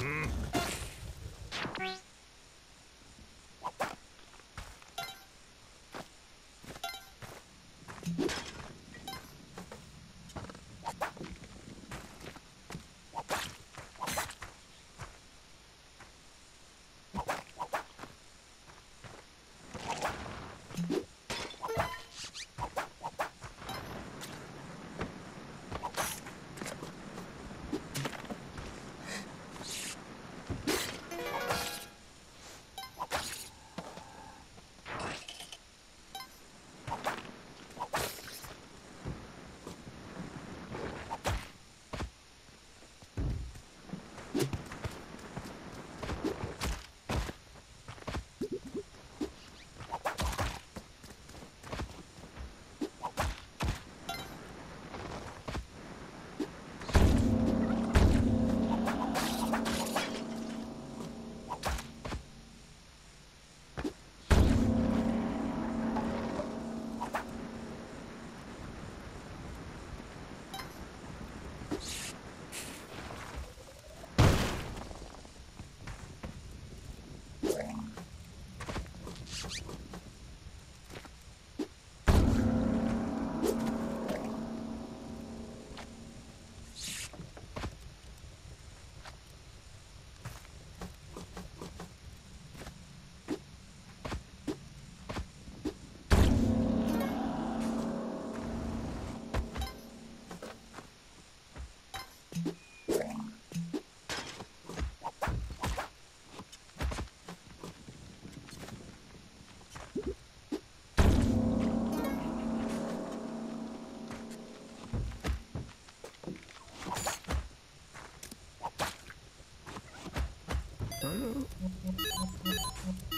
Mm-hmm. よろしくお願いします。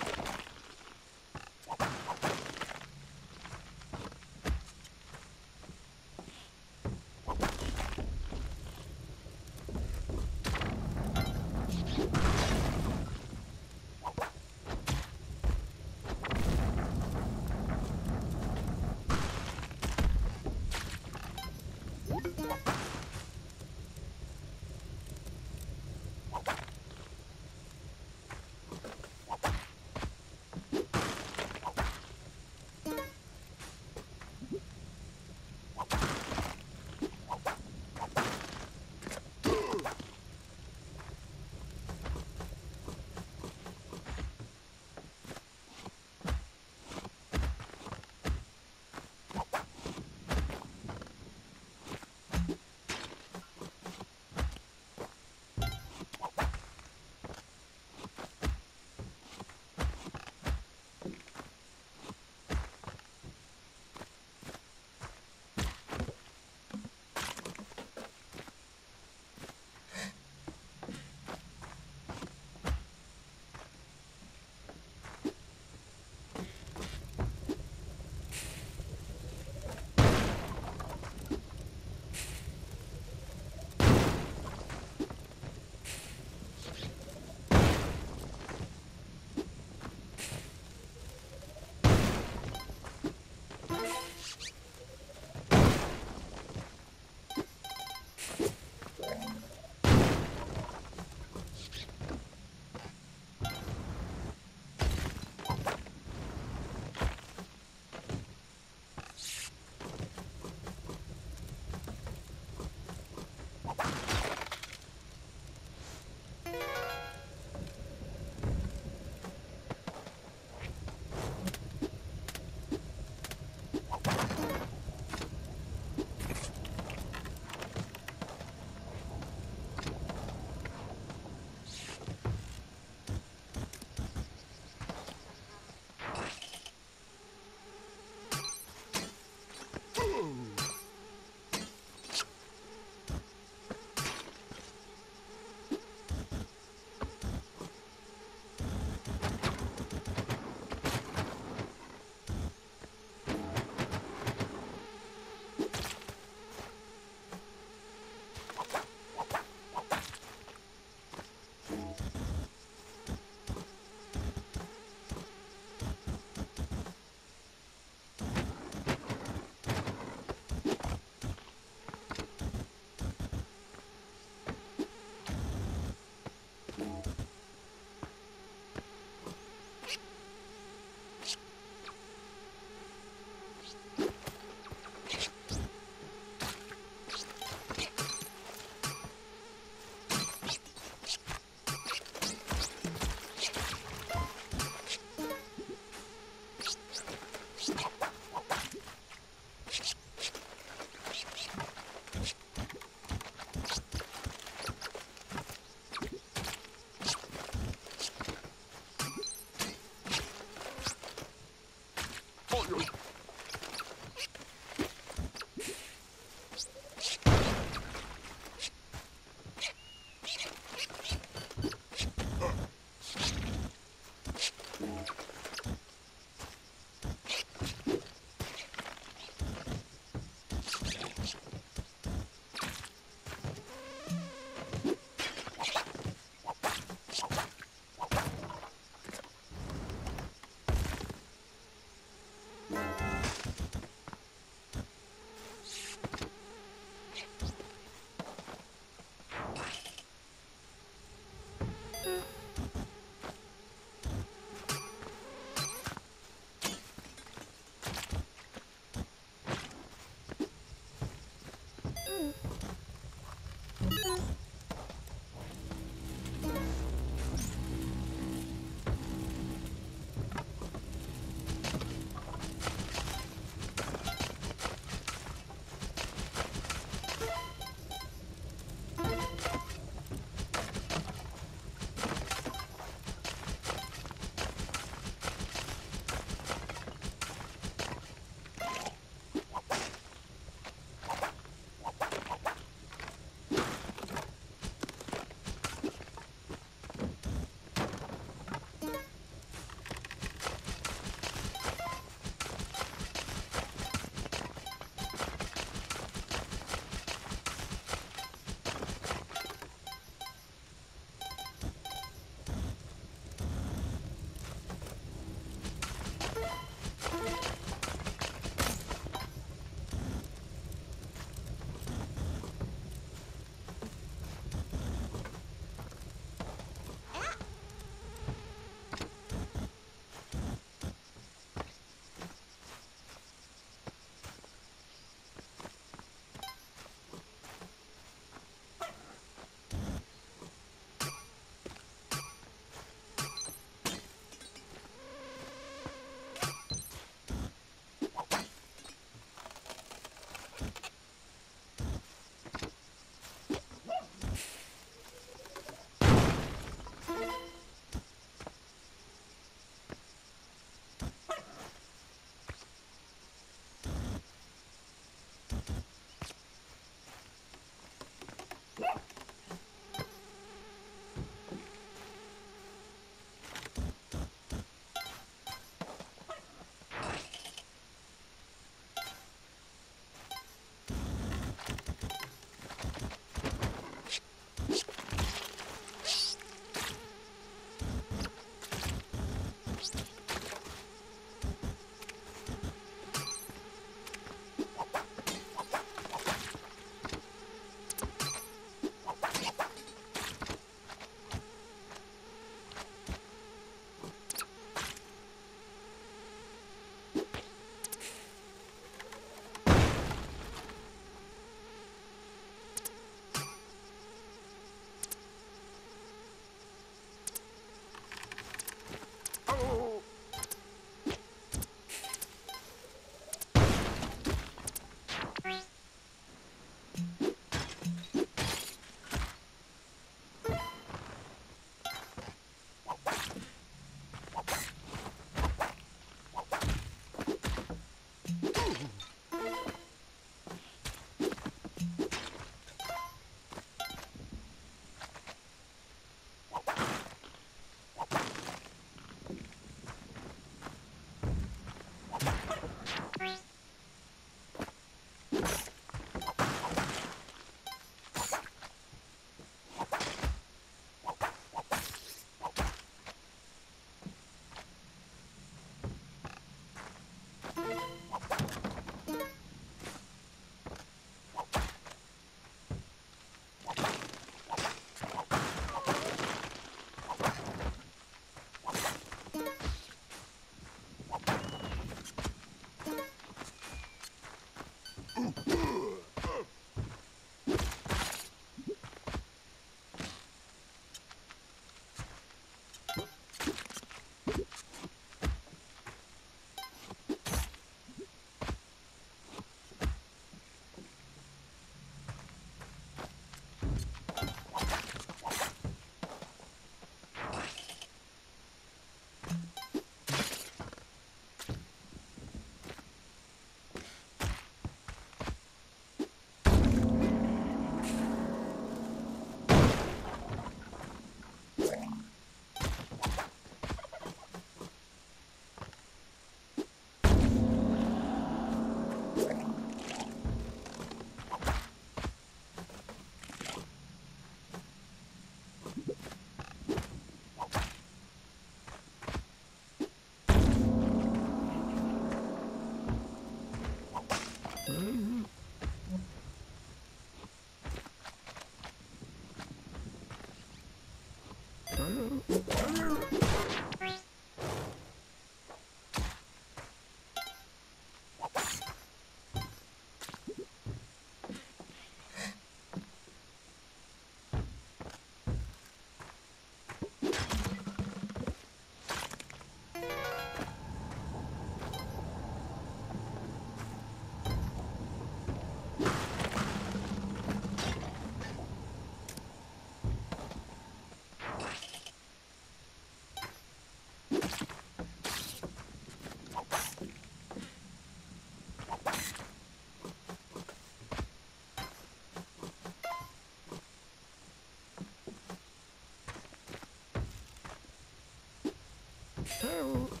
Oh.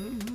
Mm-hmm.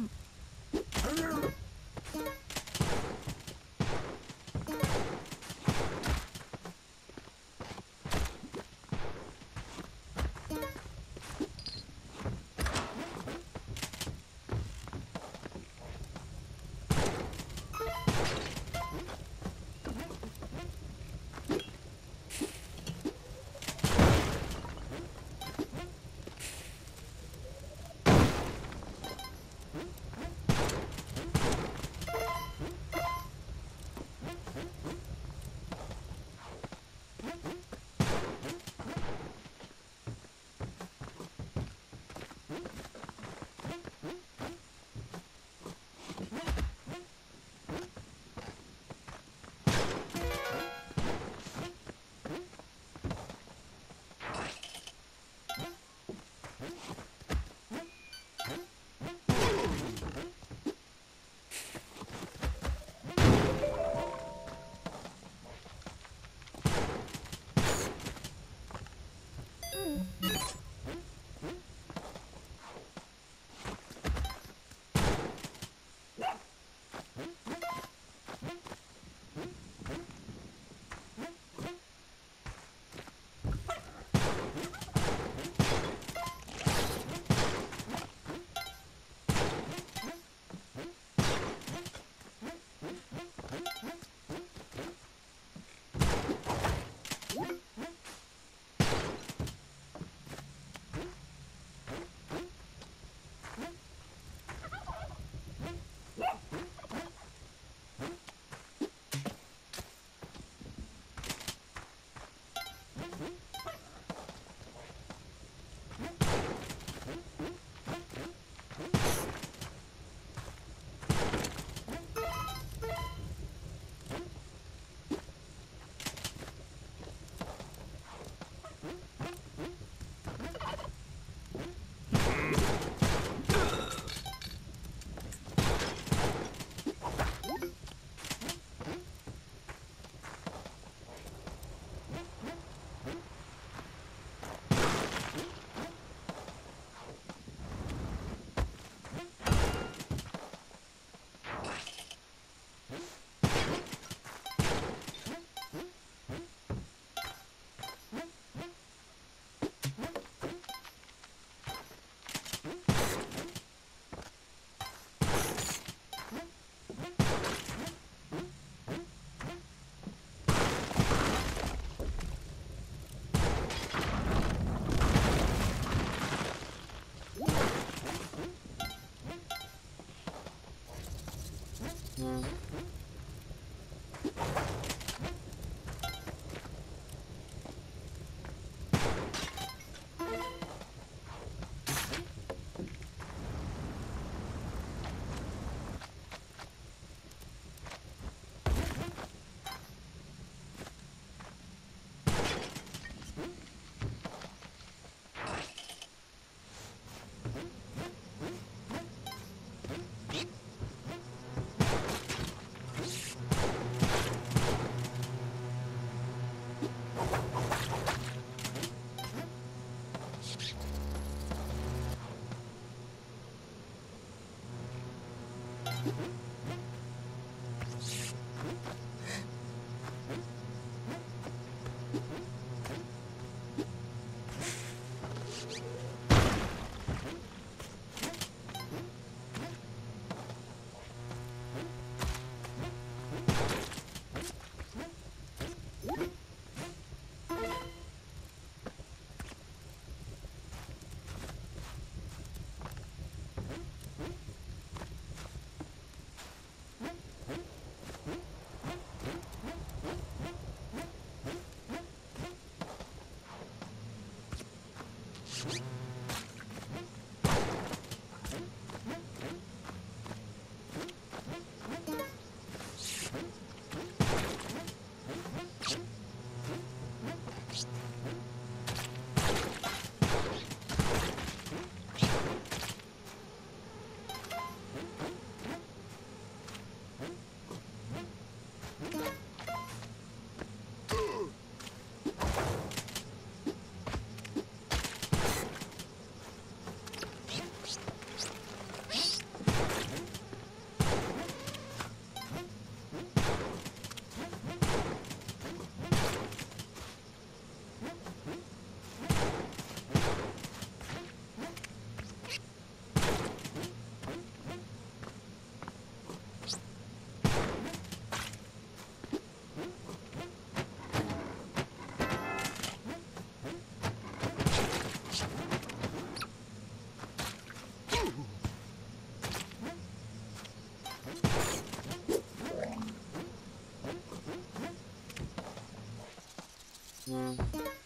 you Música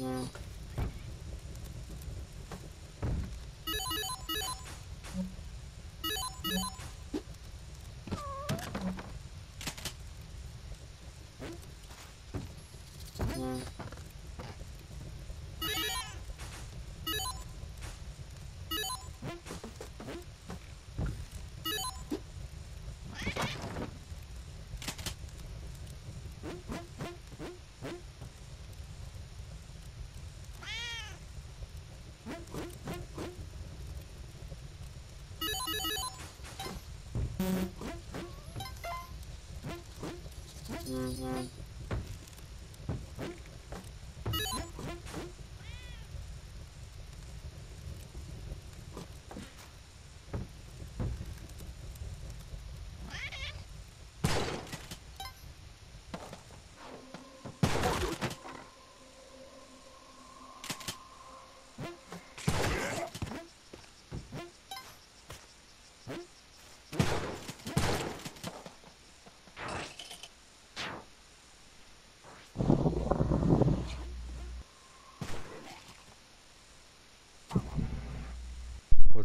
Yeah. Mm-hmm.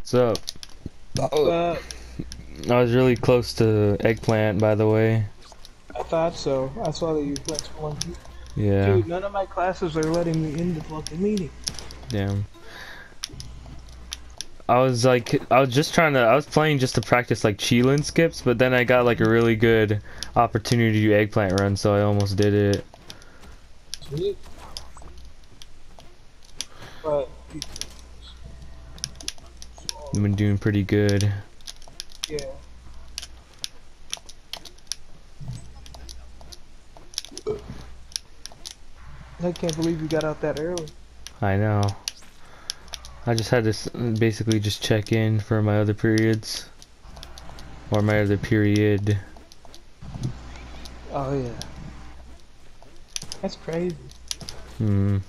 What's up? Uh, I was really close to eggplant, by the way. I thought so. I saw that you flexed one. Yeah, Dude, none of my classes are letting me in the fucking meeting. damn. I was like, I was just trying to, I was playing just to practice like Qilin skips, but then I got like a really good opportunity to do eggplant run, so I almost did it. Sweet. But I've doing pretty good. yeah. I can't believe you got out that early. I know. I just had to basically just check in for my other periods. Or my other period. Oh yeah. That's crazy. Hmm.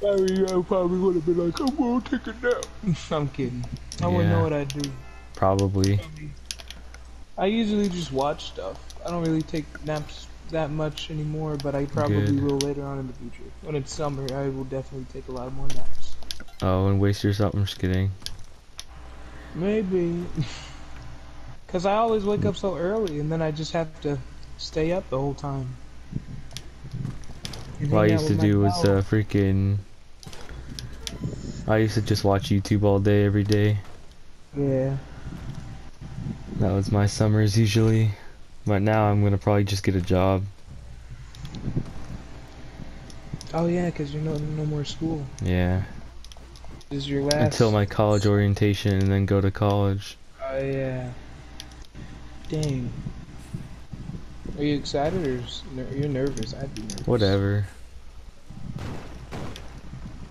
If I were you, I probably would have been like, I'm gonna take a nap. I'm kidding. I wouldn't know what I'd do. Probably. I usually just watch stuff. I don't really take naps that much anymore, but I probably Good. will later on in the future. When it's summer, I will definitely take a lot more naps. Oh, and waste your something. Just kidding. Maybe. Because I always wake up so early, and then I just have to stay up the whole time. And What I used to with my do was dog. uh, freaking. I used to just watch YouTube all day, every day. Yeah. That was my summers usually. But now I'm gonna probably just get a job. Oh yeah, because you're no no more school. Yeah. This is your last. Until my college orientation and then go to college. Oh yeah. Dang. Are you excited or ner- you're nervous? I'd be nervous. Whatever.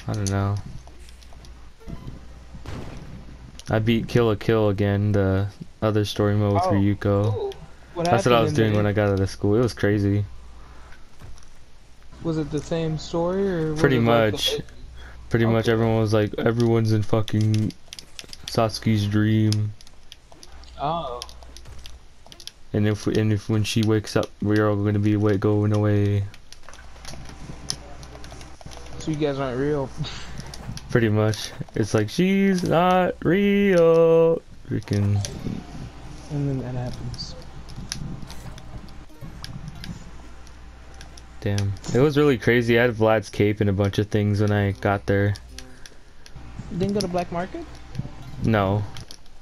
I don't know. I beat Kill la Kill again, the other story mode with Oh, Ryuko. What That's what I was doing the- when I got out of school. It was crazy. Was it the same story or? Pretty it like the- much. Pretty much Okay. everyone was like, everyone's in fucking Satsuki's dream. oh. And if and if when she wakes up, we're all gonna be going away. So you guys aren't real. Pretty much, it's like she's not real. Freaking And then that happens. damn, it was really crazy. I had Vlad's cape and a bunch of things when I got there. You didn't go to black market? No,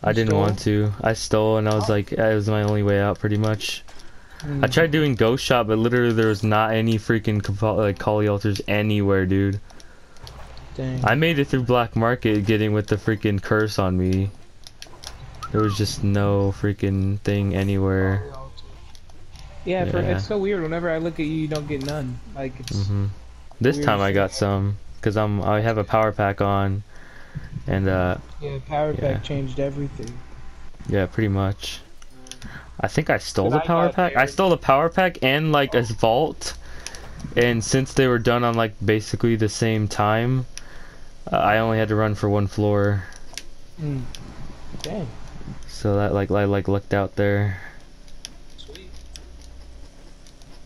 I didn't stole? want to. I stole, and I was Oh. like, it was my only way out, pretty much. I Mm. tried doing ghost shop, but literally there was not any freaking like Kali altars anywhere, dude. Dang. I made it through black market, getting with the freaking curse on me. There was just no freaking thing anywhere. Yeah, For, it's so weird. Whenever I look at you, you don't get none. Like it's. hmm This Weird time I got some, cause I'm I have a power pack on, and uh Yeah, power pack changed everything. yeah, pretty much. I think I stole the power got pack. I stole the power pack and like a vault. And since they were done on like basically the same time, uh, I only had to run for one floor. Mm. Dang. So that like I like looked out there. Sweet.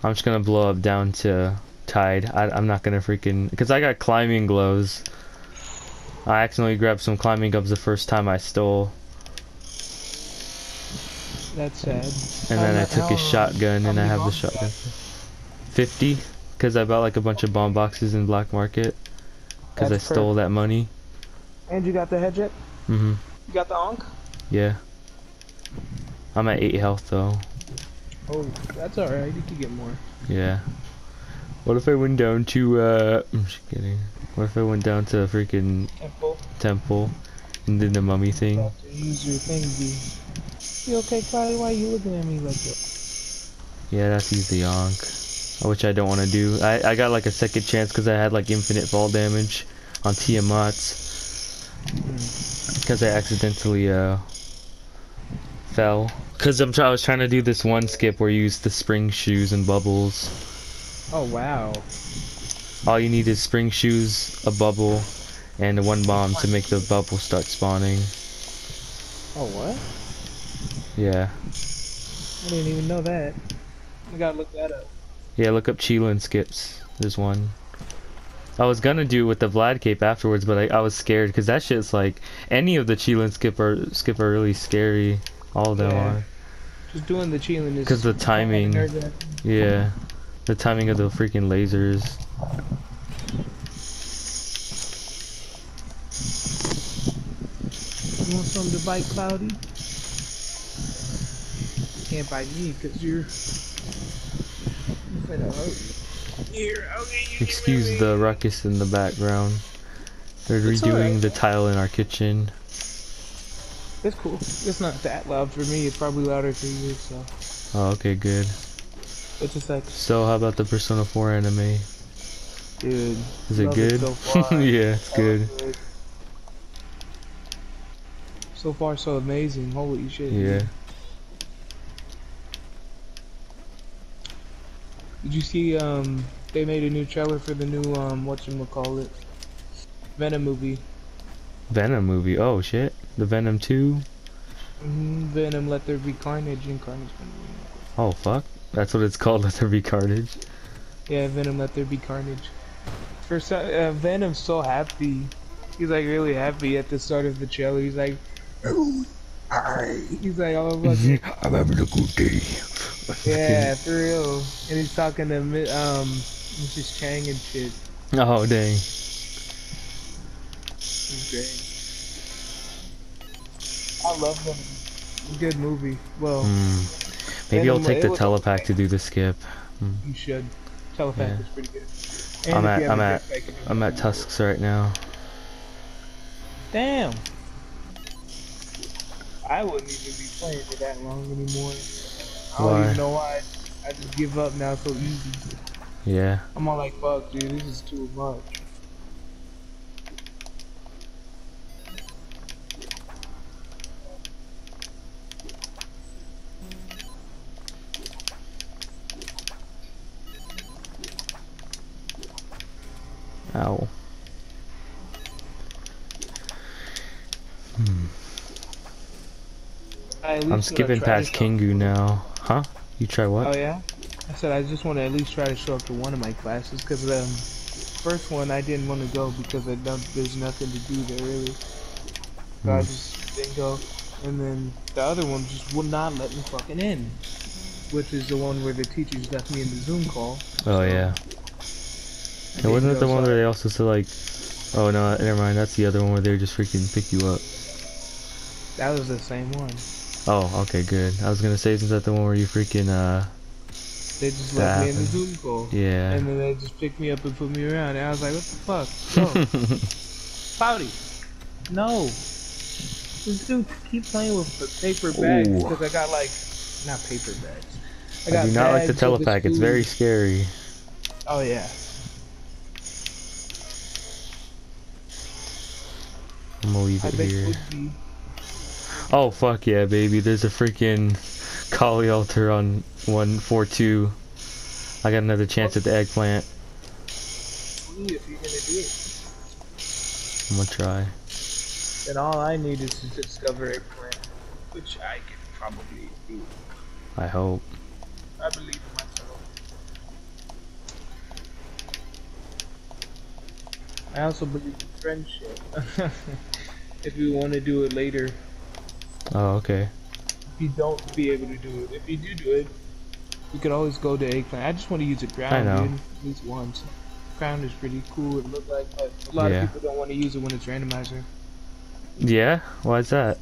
I'm just gonna blow up down to tide. I, I'm not gonna freaking because I got climbing gloves. I accidentally grabbed some climbing gloves the first time I stole, That's sad. and How then I took a shotgun, and I have the shotgun. Fifty, because I bought like a bunch of bomb boxes in black market, because I stole that money. And you got the head? Mhm. You got the Ankh? Yeah. I'm at eight health though. Oh, that's alright. You could get more. Yeah. What if I went down to uh? I'm just kidding. What if I went down to a freaking Temple. temple and did the mummy thing? You have to use your thing. You okay, Cloudy? Why are you looking at me like that? Yeah, that's easy Ankh. Which I don't want to do. I, I got like a second chance because I had like infinite fall damage on Tiamat's. Because I accidentally uh fell. Because I'm I was trying to do this one skip where you use the spring shoes and bubbles. Oh, wow. All you need is spring shoes, a bubble, and one bomb to make the bubble start spawning. Oh, what? Yeah. I didn't even know that. I gotta look that up. Yeah, look up Qilin skips. There's one. I was gonna do it with the Vlad cape afterwards, but I, I was scared because that shit's like any of the Qilin skip are skip are really scary. All of them Yeah. are. Just doing the chilling is. 'Cause the timing. Yeah. The timing of the freaking lasers. You want something to bite, Cloudy? Can't bite me because you're. you finna hurt. Here, okay, you get Excuse the ruckus in the background. They're It's redoing alright. the tile in our kitchen. It's cool. It's not that loud for me. It's probably louder for you, so. Oh, okay, good. It's just like, So, how about the Persona 4 anime? dude. Is it good? so yeah, it's All good. So far, so amazing. Holy shit. dude. Did you see, um, they made a new trailer for the new, um, whatchamacallit? Venom movie. Venom movie. Oh shit. The Venom 2. hmm Venom, Let There Be Carnage, and Carnage. gonna be in it. Oh fuck. That's what it's called. Let there be carnage. Yeah, Venom, Let There Be Carnage. For so, uh, Venom's so happy. He's like really happy at the start of the trailer. He's like. He's like, oh, fucking, I'm having a good day. yeah, for real. And he's talking to Mi- um, Mrs. Chang and shit. Oh dang. It's great. I love him. Good movie. Well, Hmm. Maybe I'll take the was telepack to do the skip. you should. Telepath Yeah. is pretty good. I'm at- I'm at- jetpack, you can I'm at. Tusks right now. Damn. I wouldn't even be playing for that long anymore. I don't even know why. I just give up now so easy. Yeah. I'm all like, fuck, dude, this is too much. Ow. Hmm. I at least I'm skipping past Kingu now. Huh? You try what? Oh yeah. I said I just want to at least try to show up to one of my classes because um, first one I didn't want to go because I don't, there's nothing to do there really. So I Hmm. just didn't go. And then the other one just would not let me fucking in. Which is the one where the teachers left me in the Zoom call. Oh yeah. I And wasn't it the one where they also said like, oh no, never mind. That's the other one where they just freaking pick you up. That was the same one. Oh, okay, good. I was gonna say, isn't that the one where you freaking uh, They just left me in the. Zoom call. yeah. And then they just picked me up and put me around. And I was like, what the fuck? No. Cloudy. No. This dude keep playing with the paper bags Ooh. because I got like, not paper bags. I do not like the telepack. It's very scary. Oh yeah. I'm gonna leave it here. Oh fuck yeah, baby! There's a freaking Kali altar on 142. I got another chance at the eggplant. If you're gonna do it, I'm gonna try. then all I need is to discover a plant, which I can probably do. I hope. I believe in myself. I also believe in friendship. if we want to do it later, Oh, okay. if you don't be able to do it, if you do do it, you could always go to eggplant. I just want to use a ground, I know. dude. At least once. Ground is pretty cool. It look like, but a lot Yeah. of people don't want to use it when it's randomizer. Yeah? Why is that?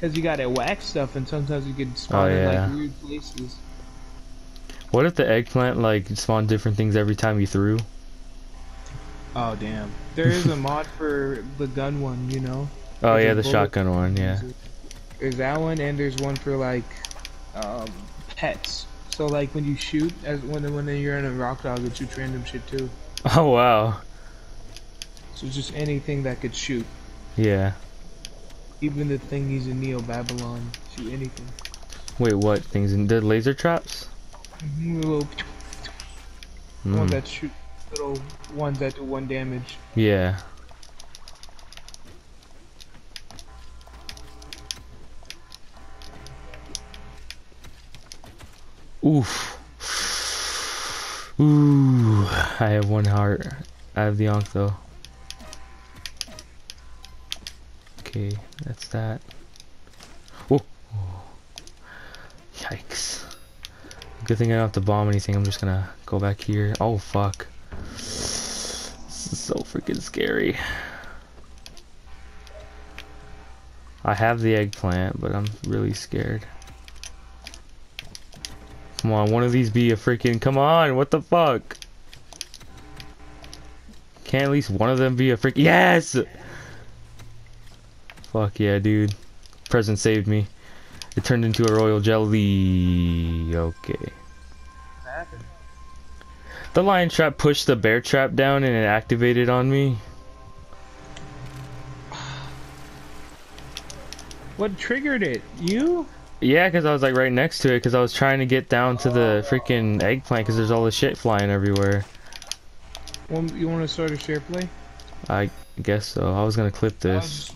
Cause you gotta wax stuff, and sometimes you get spawned Oh, yeah. like weird places. What if the eggplant like spawned different things every time you threw? Oh damn! There is a mod for the gun one, you know. Oh With yeah, the bullet. shotgun one, yeah. There's that one, and there's one for like um, pets. So like when you shoot, as when when you're in a rock dog, it shoots random shit too. Oh wow. So just anything that could shoot, Yeah. even the thingies in Neo Babylon, shoot anything. Wait, what things in the laser traps? Little Mm, ones that shoot, little ones that do one damage. yeah. Oof. Ooh, I have one heart. I have the Ankh though. Okay, that's that. Oh. Yikes. Good thing I don't have to bomb anything. I'm just gonna go back here. Oh fuck. This is so freaking scary. I have the eggplant, but I'm really scared. Come on, one of these be a freaking. Come on, what the fuck? Can't at least one of them be a freak? Yes! Fuck yeah, dude. Present saved me. It turned into a royal jelly. Okay. The lion trap pushed the bear trap down and it activated on me. What triggered it? You? Yeah, because I was like right next to it because I was trying to get down to the freaking eggplant because there's all this shit flying everywhere. Want, you want to start a share play? I guess so. I was gonna clip this.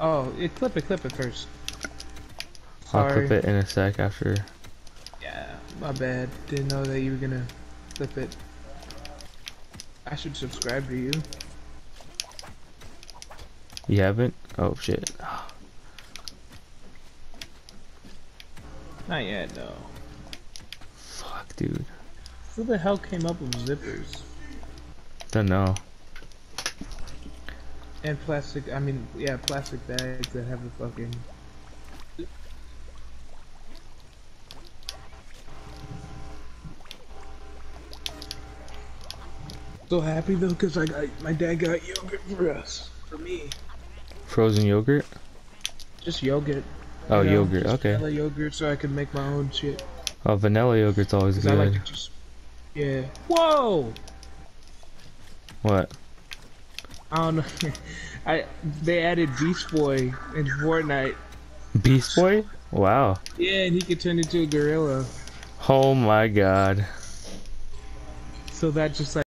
Oh, it, clip it, clip it first. I'll clip it in a sec after. Yeah, my bad. Didn't know that you were gonna clip it. I should subscribe to you. You haven't? Oh shit. Not yet, no. Fuck, dude. Who the hell came up with zippers Don't know. and plastic? I mean, yeah, plastic bags that have a fucking. So happy though, cause I got my dad got yogurt for us, for me. Frozen yogurt? Just yogurt. Oh, you know, yogurt. just Okay. Vanilla yogurt, so I can make my own shit. Oh, vanilla yogurt's always 'Cause I like good. to just. Yeah. Whoa! What? I don't know. I they added Beast Boy in Fortnite. Beast Boy? Wow. Yeah, and he could turn into a gorilla. Oh my god. So that just like.